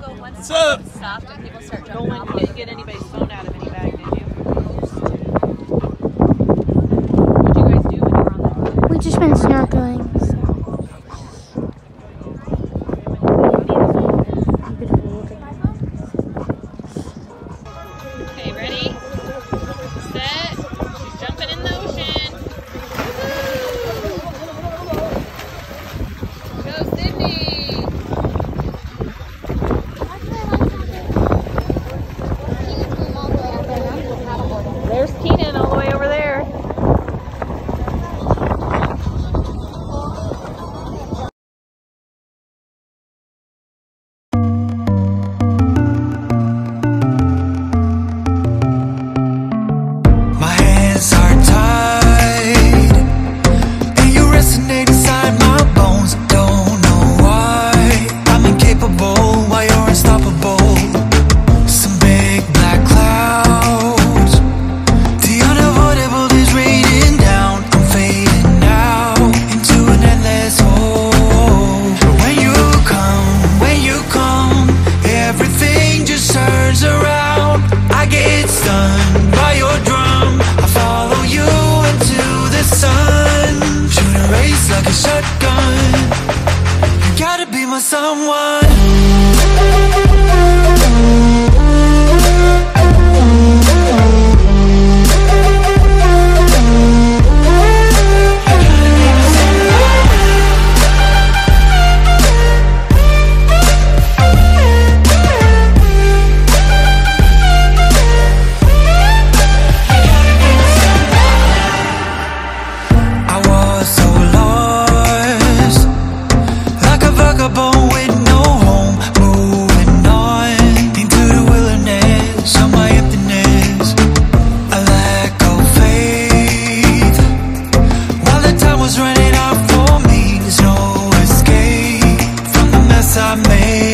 Go once and people start jumping no off. Didn't get anybody's phone out of any bag, did you? What you guys do when you were on? We just went snow. There's Keenan. someone I made